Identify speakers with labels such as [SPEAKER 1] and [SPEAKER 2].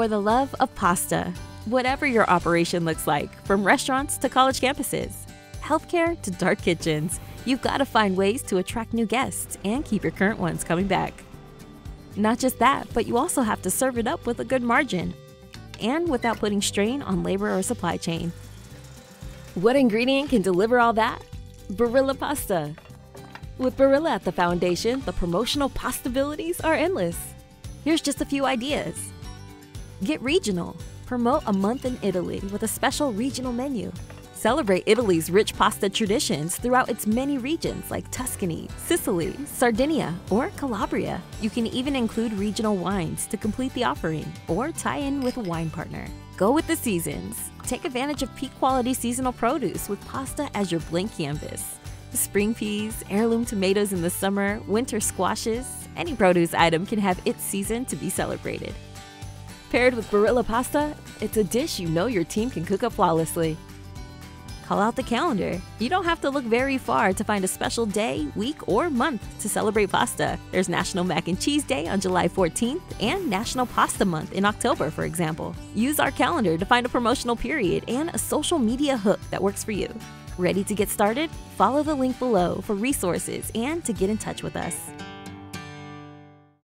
[SPEAKER 1] for the love of pasta. Whatever your operation looks like, from restaurants to college campuses, healthcare to dark kitchens, you've got to find ways to attract new guests and keep your current ones coming back. Not just that, but you also have to serve it up with a good margin and without putting strain on labor or supply chain. What ingredient can deliver all that? Barilla pasta. With Barilla at the foundation, the promotional possibilities are endless. Here's just a few ideas. Get regional. Promote a month in Italy with a special regional menu. Celebrate Italy's rich pasta traditions throughout its many regions like Tuscany, Sicily, Sardinia, or Calabria. You can even include regional wines to complete the offering or tie in with a wine partner. Go with the seasons. Take advantage of peak quality seasonal produce with pasta as your blank canvas. Spring peas, heirloom tomatoes in the summer, winter squashes, any produce item can have its season to be celebrated. Paired with Barilla pasta, it's a dish you know your team can cook up flawlessly. Call out the calendar. You don't have to look very far to find a special day, week, or month to celebrate pasta. There's National Mac and Cheese Day on July 14th and National Pasta Month in October, for example. Use our calendar to find a promotional period and a social media hook that works for you. Ready to get started? Follow the link below for resources and to get in touch with us.